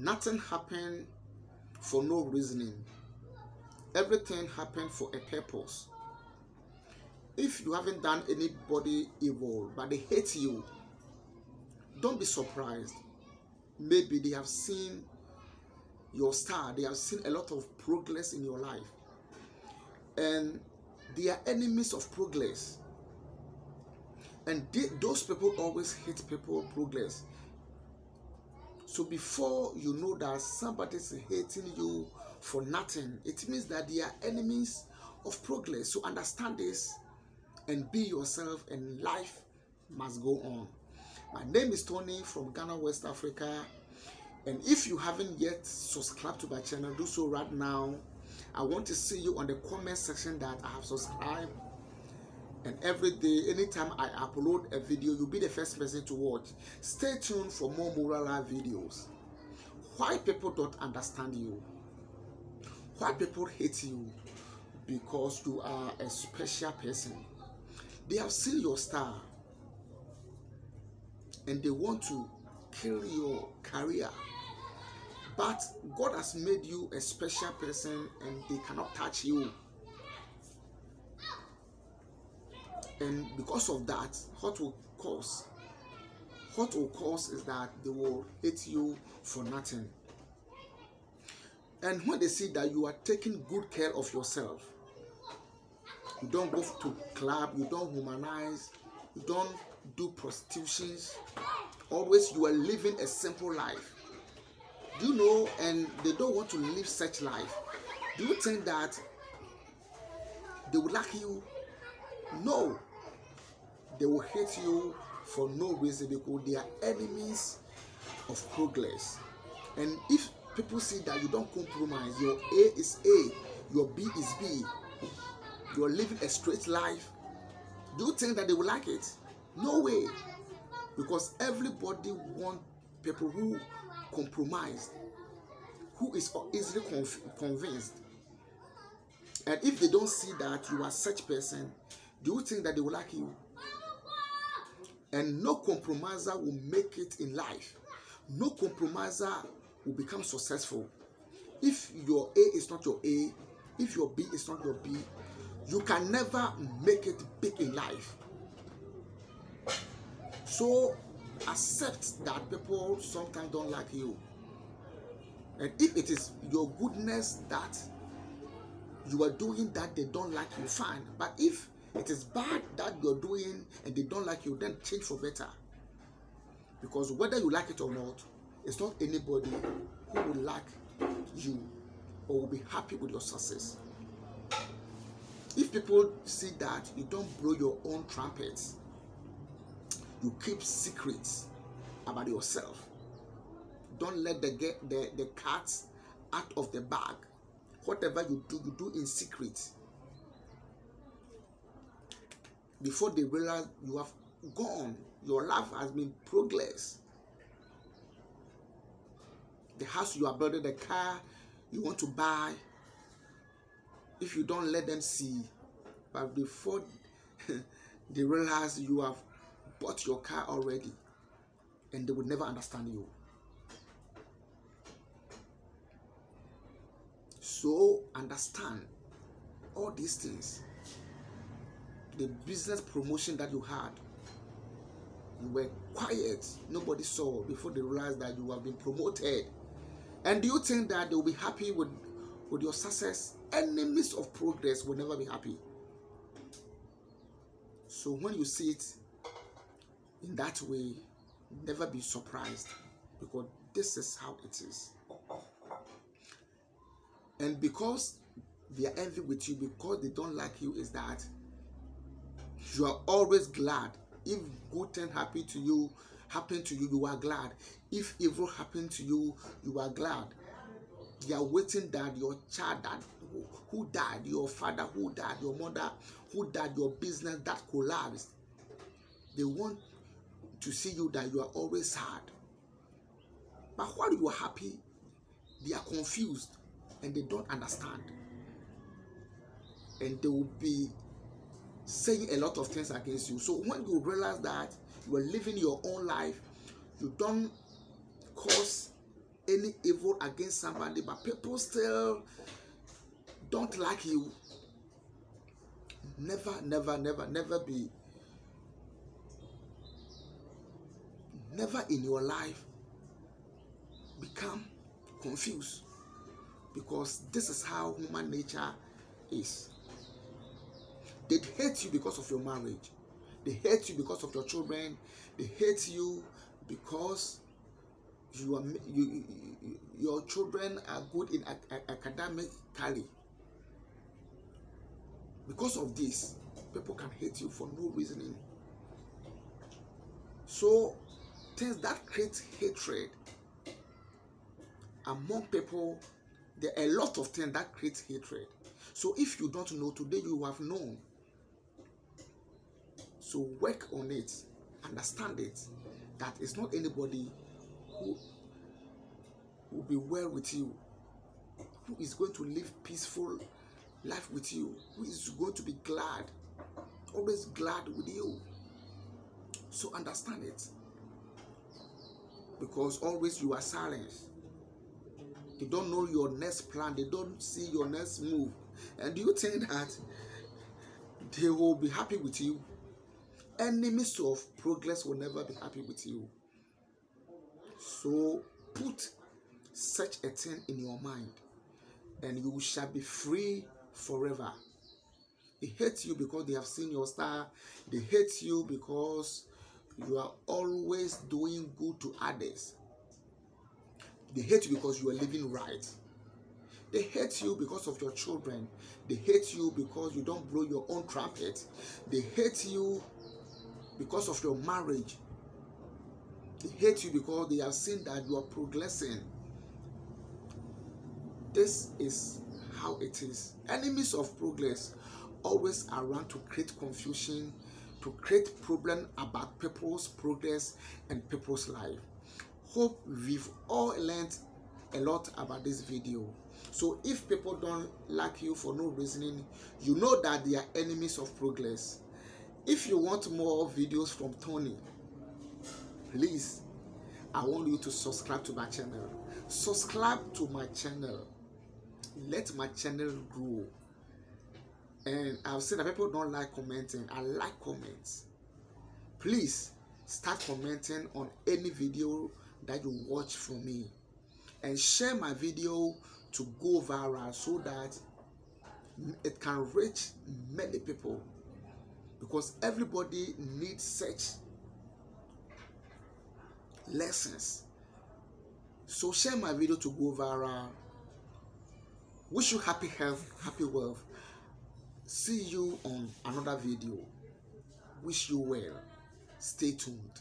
nothing happened for no reasoning. Everything happened for a purpose. If you haven't done anybody evil, but they hate you, don't be surprised. Maybe they have seen your star, they have seen a lot of progress in your life, and they are enemies of progress. And they, those people always hate people progress. So before you know that somebody's hating you for nothing, it means that they are enemies of progress. So understand this and be yourself, and life must go on. My name is Tony from Ghana, West Africa. And if you haven't yet subscribed to my channel, do so right now. I want to see you on the comment section that I have subscribed. And every day, anytime I upload a video, you'll be the first person to watch. Stay tuned for more moral life videos. Why people don't understand you? Why people hate you? Because you are a special person. They have seen your star and they want to kill your career. But God has made you a special person and they cannot touch you. And because of that, what will cause? What will cause is that they will hate you for nothing. And when they see that you are taking good care of yourself, you don't go to club, you don't humanize, you don't do prostitutions. Always you are living a simple life. Do you know? And they don't want to live such life. Do you think that they will like you? No. They will hate you for no reason because they are enemies of progress. And if people see that you don't compromise, your A is A, your B is B, you are living a straight life, do you think that they will like it? No way. Because everybody want people who compromise, who is easily conv convinced. And if they don't see that you are such person, do you think that they will like you? And no compromiser will make it in life. No compromiser will become successful. If your A is not your A, if your B is not your B, you can never make it big in life. So accept that people sometimes don't like you. And if it is your goodness that you are doing that they don't like you, fine. But if it is bad that you're doing and they don't like you, then change for better. Because whether you like it or not, it's not anybody who will like you or will be happy with your success. If people see that you don't blow your own trumpets, you keep secrets about yourself. Don't let the get the, the cat out of the bag. Whatever you do, you do in secret. Before they realize you have gone, your life has been progress. The house you are building, the car you want to buy, if you don't let them see, but before they realize you have bought your car already, and they will never understand you. So understand all these things. The business promotion that you had, you were quiet, nobody saw before they realized that you have been promoted. And do you think that they will be happy with, with your success? Enemies of progress will never be happy. So when you see it in that way, never be surprised because this is how it is. And because they are envy with you, because they don't like you, is that you are always glad. If good thing happen to you, happen to you, you are glad. If evil happen to you, you are glad. They are waiting that your child that who, who died, your father who died, your mother who died, your business that collapsed. They want to see you that you are always sad. But while you are happy, they are confused and they don't understand. And they will be saying a lot of things against you. So when you realize that you are living your own life, you don't cause any evil against somebody but people still don't like you never never never never be never in your life become confused because this is how human nature is they hate you because of your marriage. They hate you because of your children. They hate you because you are you, you your children are good in academically because of this people can hate you for no reasoning. So things that create hatred among people there are a lot of things that create hatred. So if you don't know today you have known so work on it understand it that it's not anybody who will be well with you who is going to live peaceful life with you who is going to be glad always glad with you. So understand it. Because always you are silenced they don't know your next plan. They don't see your next move. And do you think that they will be happy with you enemies of progress will never be happy with you. So put such a thing in your mind and you shall be free forever. They hate you because they have seen your star. They hate you because you are always doing good to others. They hate you because you are living right. They hate you because of your children. They hate you because you don't blow your own trumpet. They hate you because of your marriage. They hate you because they have seen that you are progressing. This is how it is. Enemies of progress always around to create confusion to create problem about people's progress and people's life. Hope we've all learned a lot about this video. So if people don't like you for no reasoning you know that they are enemies of progress if you want more videos from tony please i want you to subscribe to my channel. Subscribe to my channel. Let my channel grow. And i've seen that people don't like commenting. I like comments. Please start commenting on any video that you watch from me. And share my video to go viral so that it can reach many people because everybody needs such lessons. So share my video to go viral. Wish you happy health happy wealth. See you on another video. Wish you well. Stay tuned